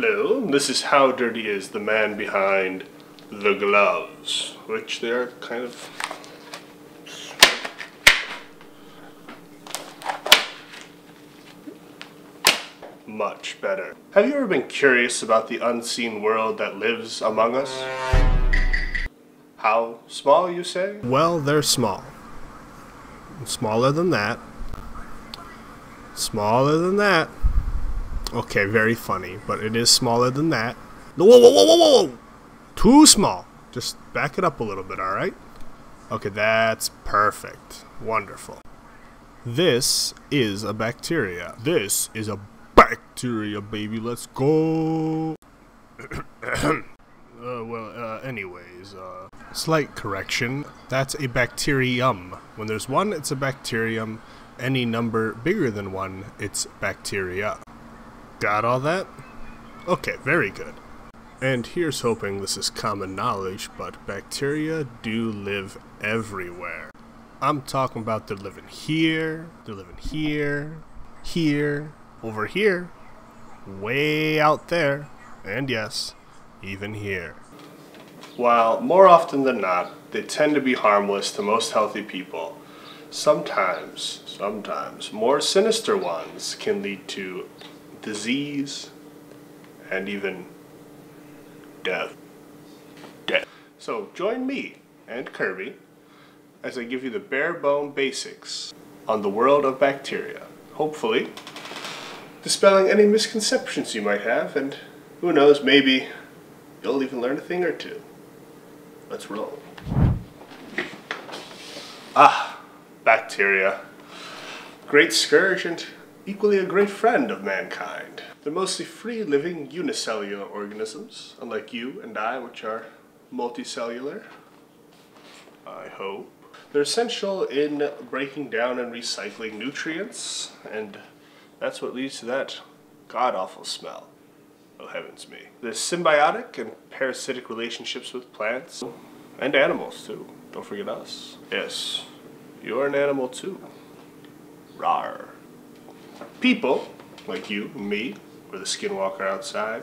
Hello, this is How Dirty Is the man behind the gloves, which they're kind of. Much better. Have you ever been curious about the unseen world that lives among us? How small, you say? Well, they're small. Smaller than that. Smaller than that. Okay, very funny, but it is smaller than that. Whoa, whoa, whoa, whoa, whoa! Too small. Just back it up a little bit, alright? Okay, that's perfect. Wonderful. This is a bacteria. This is a bacteria, baby. Let's go. uh, well, uh, anyways, uh, slight correction. That's a bacterium. When there's one, it's a bacterium. Any number bigger than one, it's bacteria. Got all that? Okay, very good. And here's hoping this is common knowledge, but bacteria do live everywhere. I'm talking about they're living here, they're living here, here, over here, way out there, and yes, even here. While more often than not, they tend to be harmless to most healthy people, sometimes, sometimes, more sinister ones can lead to disease and even death. Death. So join me and Kirby as I give you the bare bone basics on the world of bacteria. Hopefully, dispelling any misconceptions you might have, and who knows, maybe you'll even learn a thing or two. Let's roll. Ah, bacteria. Great scourge and equally a great friend of mankind. They're mostly free-living unicellular organisms, unlike you and I, which are multicellular. I hope. They're essential in breaking down and recycling nutrients, and that's what leads to that god-awful smell. Oh heavens me. There's symbiotic and parasitic relationships with plants and animals too. Don't forget us. Yes, you're an animal too. Rar. People, like you and me, or the skinwalker outside.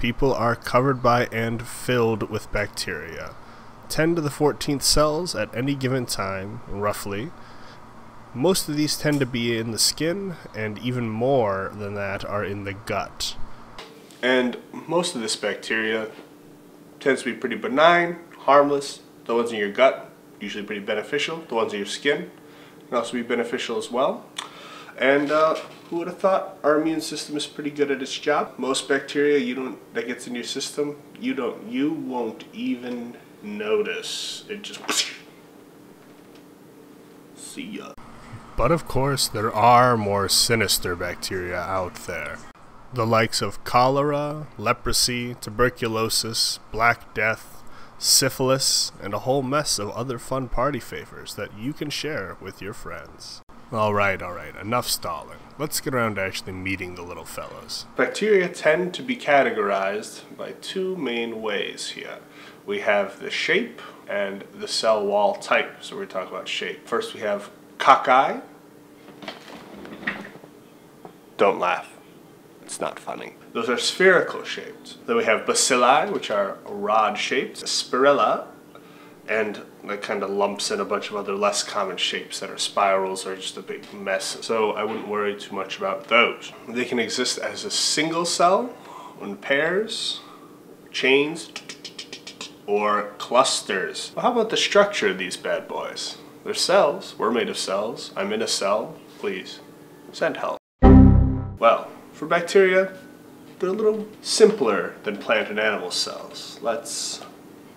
People are covered by and filled with bacteria. 10 to the 14th cells at any given time, roughly. Most of these tend to be in the skin, and even more than that are in the gut. And most of this bacteria tends to be pretty benign, harmless. The ones in your gut, usually pretty beneficial. The ones in your skin can also be beneficial as well. And uh, who would have thought our immune system is pretty good at its job? Most bacteria you don't that gets in your system, you don't you won't even notice. It just see ya. But of course, there are more sinister bacteria out there. The likes of cholera, leprosy, tuberculosis, black death, syphilis, and a whole mess of other fun party favors that you can share with your friends. Alright, alright, enough stalling. Let's get around to actually meeting the little fellows. Bacteria tend to be categorized by two main ways here. We have the shape and the cell wall type. So we're talking about shape. First we have cocci. Don't laugh. It's not funny. Those are spherical shaped. Then we have bacilli, which are rod shaped. Spirilla, and that kind of lumps in a bunch of other less common shapes that are spirals or just a big mess. So I wouldn't worry too much about those. They can exist as a single cell, in pairs, chains, or clusters. Well, how about the structure of these bad boys? They're cells. We're made of cells. I'm in a cell. Please, send help. Well, for bacteria, they're a little simpler than plant and animal cells. Let's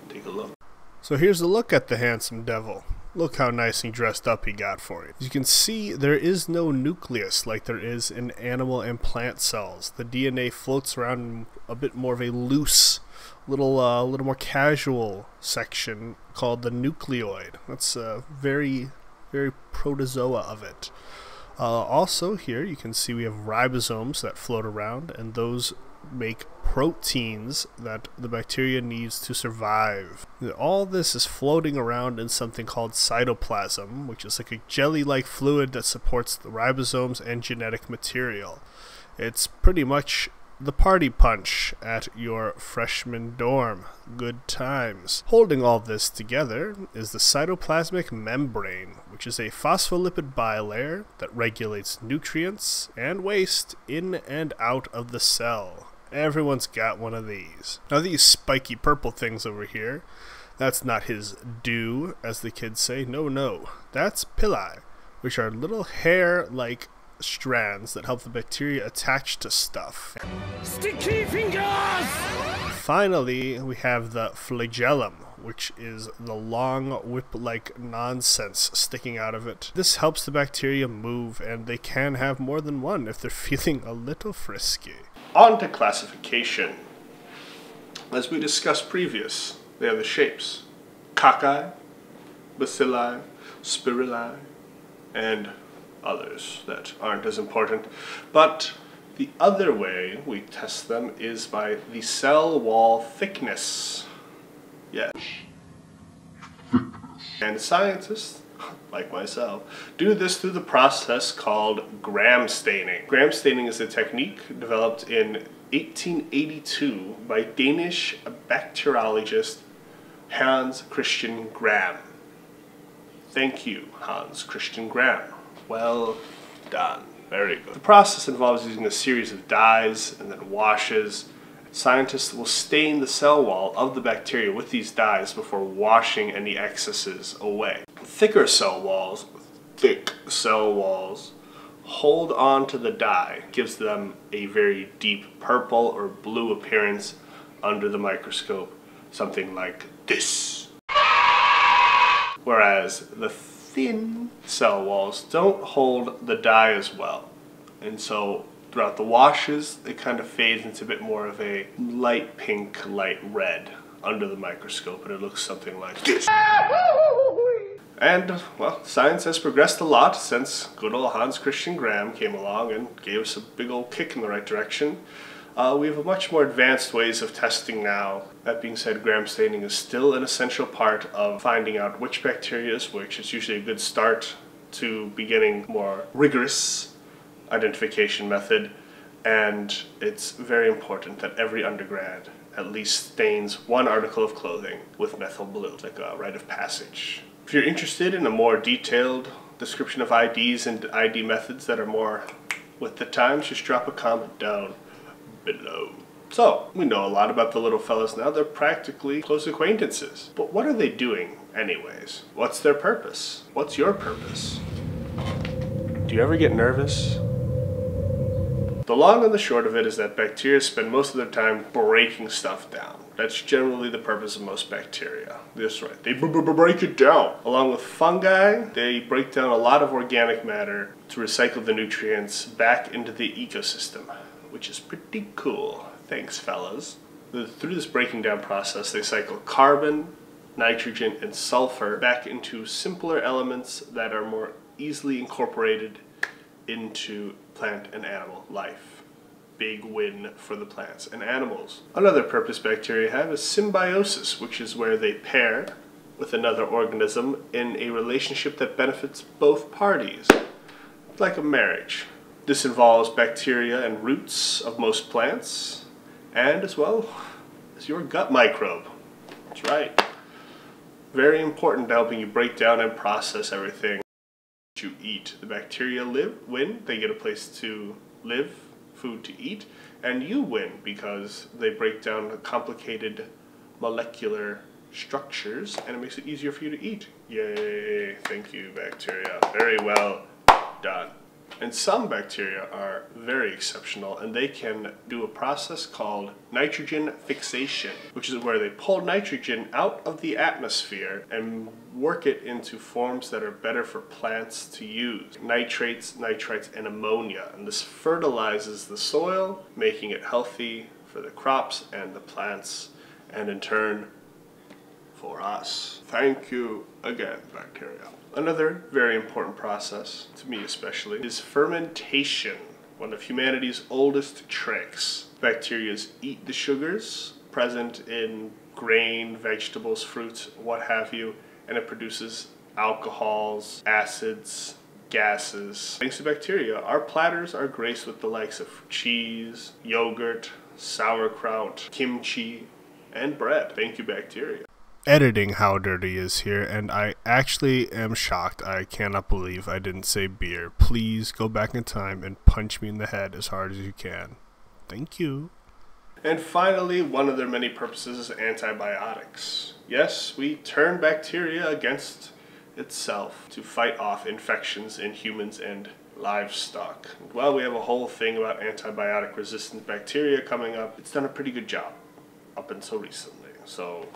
take a look. So here's a look at the handsome devil. Look how nicely dressed up he got for you. As you can see, there is no nucleus like there is in animal and plant cells. The DNA floats around a bit more of a loose, little, uh, little more casual section called the nucleoid. That's a very, very protozoa of it. Uh, also here you can see we have ribosomes that float around and those make proteins that the bacteria needs to survive. All this is floating around in something called cytoplasm, which is like a jelly like fluid that supports the ribosomes and genetic material. It's pretty much the party punch at your freshman dorm. Good times. Holding all this together is the cytoplasmic membrane, which is a phospholipid bilayer that regulates nutrients and waste in and out of the cell. Everyone's got one of these. Now, these spiky purple things over here, that's not his do, as the kids say. No, no. That's pili, which are little hair like strands that help the bacteria attach to stuff. Sticky fingers! Finally, we have the flagellum, which is the long whip-like nonsense sticking out of it. This helps the bacteria move, and they can have more than one if they're feeling a little frisky. On to classification. As we discussed previous, they are the shapes. Cocci, bacilli, spirili, and others that aren't as important. But the other way we test them is by the cell wall thickness. Yes. and scientists, like myself, do this through the process called gram staining. Gram staining is a technique developed in 1882 by Danish bacteriologist Hans Christian Gram. Thank you, Hans Christian Gram. Well done. Very good. The process involves using a series of dyes and then washes. Scientists will stain the cell wall of the bacteria with these dyes before washing any excesses away. Thicker cell walls, thick cell walls, hold on to the dye, gives them a very deep purple or blue appearance under the microscope, something like this. Whereas the thin cell walls don't hold the dye as well. And so throughout the washes, it kind of fades into a bit more of a light pink, light red under the microscope, and it looks something like this. And, well, science has progressed a lot since good old Hans Christian Gram came along and gave us a big old kick in the right direction. Uh, we have much more advanced ways of testing now. That being said, gram staining is still an essential part of finding out which bacteria is which. It's usually a good start to beginning more rigorous identification method, and it's very important that every undergrad at least stains one article of clothing with methyl blue, like a rite of passage. If you're interested in a more detailed description of IDs and ID methods that are more with the times, just drop a comment down below. So, we know a lot about the little fellas now. They're practically close acquaintances. But what are they doing, anyways? What's their purpose? What's your purpose? Do you ever get nervous? The long and the short of it is that bacteria spend most of their time breaking stuff down. That's generally the purpose of most bacteria. That's right, they break it down. Along with fungi, they break down a lot of organic matter to recycle the nutrients back into the ecosystem which is pretty cool. Thanks, fellas. Through this breaking down process, they cycle carbon, nitrogen, and sulfur back into simpler elements that are more easily incorporated into plant and animal life. Big win for the plants and animals. Another purpose bacteria have is symbiosis, which is where they pair with another organism in a relationship that benefits both parties, like a marriage. This involves bacteria and roots of most plants, and as well as your gut microbe. That's right. Very important to helping you break down and process everything you eat. The bacteria live, win, they get a place to live, food to eat, and you win because they break down complicated molecular structures and it makes it easier for you to eat. Yay, thank you bacteria. Very well done. And some bacteria are very exceptional and they can do a process called nitrogen fixation, which is where they pull nitrogen out of the atmosphere and work it into forms that are better for plants to use. Nitrates, nitrites, and ammonia. And this fertilizes the soil, making it healthy for the crops and the plants, and in turn, for us. Thank you again, bacteria. Another very important process, to me especially, is fermentation. one of humanity's oldest tricks. Bacterias eat the sugars present in grain, vegetables, fruits, what have you, and it produces alcohols, acids, gases. Thanks to bacteria, our platters are graced with the likes of cheese, yogurt, sauerkraut, kimchi, and bread. Thank you, bacteria. Editing How Dirty is here, and I actually am shocked. I cannot believe I didn't say beer. Please go back in time and punch me in the head as hard as you can. Thank you. And finally, one of their many purposes is antibiotics. Yes, we turn bacteria against itself to fight off infections in humans and livestock. Well, we have a whole thing about antibiotic resistant bacteria coming up. It's done a pretty good job up until recently. So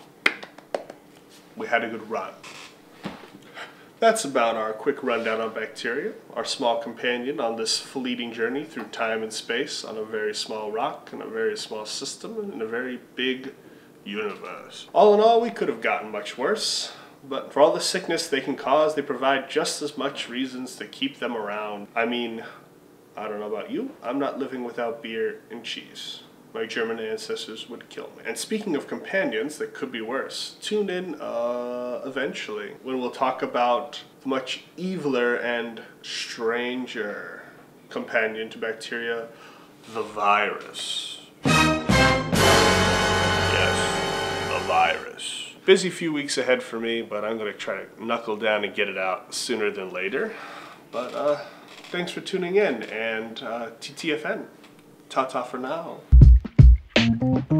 we had a good run. That's about our quick rundown on bacteria, our small companion on this fleeting journey through time and space on a very small rock in a very small system in a very big universe. All in all, we could have gotten much worse, but for all the sickness they can cause, they provide just as much reasons to keep them around. I mean, I don't know about you, I'm not living without beer and cheese my German ancestors would kill me. And speaking of companions that could be worse, tune in uh, eventually when we'll talk about the much eviler and stranger companion to bacteria, the virus. Yes, the virus. Busy few weeks ahead for me, but I'm going to try to knuckle down and get it out sooner than later. But uh, thanks for tuning in, and uh, TTFN. Ta-ta for now. 嗯嗯嗯